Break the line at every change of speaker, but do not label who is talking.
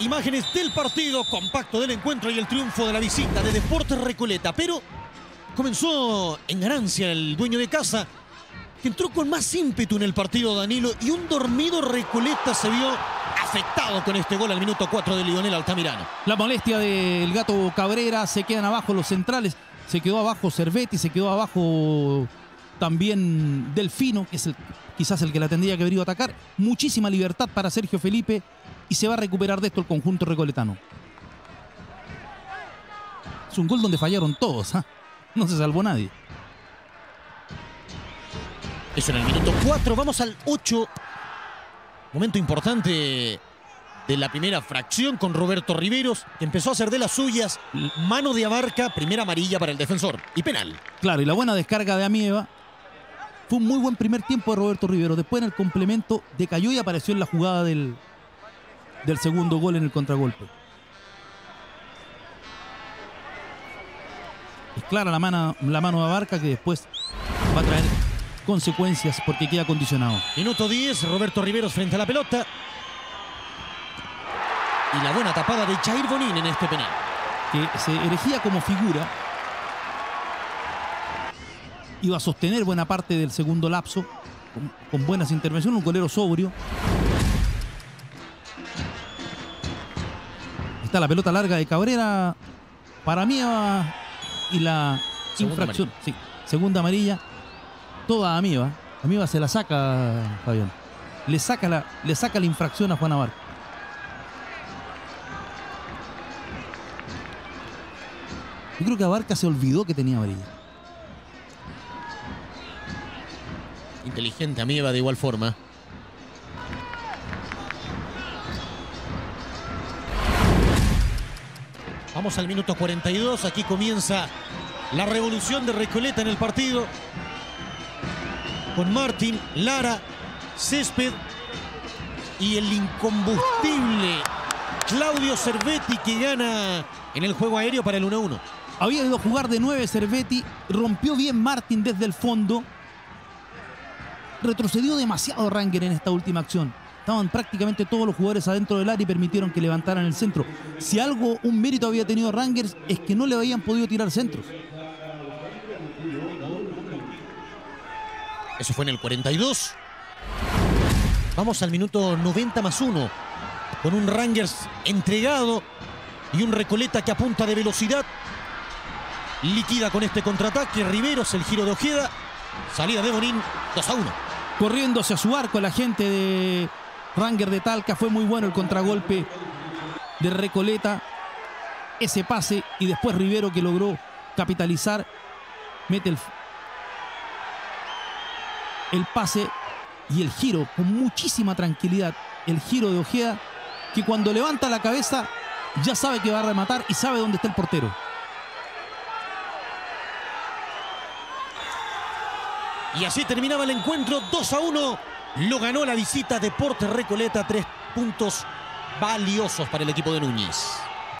Imágenes del partido, compacto del encuentro y el triunfo de la visita de Deportes Recoleta. Pero comenzó en ganancia el dueño de casa, que entró con más ímpetu en el partido Danilo y un dormido Recoleta se vio afectado con este gol al minuto 4 de Lionel Altamirano.
La molestia del gato Cabrera, se quedan abajo los centrales, se quedó abajo Cervetti, se quedó abajo también Delfino, que es el, quizás el que la tendría que haber ido a atacar. Muchísima libertad para Sergio Felipe y se va a recuperar de esto el conjunto recoletano. Es un gol donde fallaron todos, ¿ah? no se salvó nadie.
Eso en el minuto 4, vamos al 8. Momento importante de la primera fracción con Roberto Riveros, que empezó a hacer de las suyas. Mano de abarca, primera amarilla para el defensor y penal.
Claro, y la buena descarga de Amieva. Fue un muy buen primer tiempo de Roberto Riveros. Después en el complemento decayó y apareció en la jugada del, del segundo gol en el contragolpe. Es clara la mano, la mano de Abarca que después va a traer consecuencias porque queda condicionado.
Minuto 10, Roberto Riveros frente a la pelota. Y la buena tapada de Jair Bonín en este penal.
Que se erigía como figura. Iba a sostener buena parte del segundo lapso. Con, con buenas intervenciones, un golero sobrio. Está la pelota larga de Cabrera. Para mí y la
Segunda
infracción.
amarilla.
Sí, segunda amarilla. Toda a Amieva. Amieva se la saca, Fabián. Le saca la, le saca la infracción a Juan Abarca. Yo creo que Abarca se olvidó que tenía amarilla.
Inteligente Amieva de igual forma. Vamos al minuto 42. Aquí comienza la revolución de Recoleta en el partido. Con Martín, Lara, Césped y el incombustible Claudio Cervetti que gana en el juego aéreo para el 1-1.
Había ido a jugar de 9 Cervetti, rompió bien Martín desde el fondo. Retrocedió demasiado Ranger en esta última acción. Estaban prácticamente todos los jugadores adentro del área y permitieron que levantaran el centro. Si algo, un mérito había tenido Rangers es que no le habían podido tirar centros.
Eso fue en el 42. Vamos al minuto 90 más 1. Con un Rangers entregado y un Recoleta que apunta de velocidad. Liquida con este contraataque. Riveros, el giro de Ojeda. Salida de Bonín, 2 a 1.
Corriendo hacia su arco la gente de Ranger de Talca. Fue muy bueno el contragolpe de Recoleta. Ese pase y después Rivero que logró capitalizar. Mete el, el pase y el giro con muchísima tranquilidad. El giro de Ojeda que cuando levanta la cabeza ya sabe que va a rematar y sabe dónde está el portero.
Y así terminaba el encuentro 2 a 1. Lo ganó la visita Deportes Recoleta. Tres puntos valiosos para el equipo de Núñez.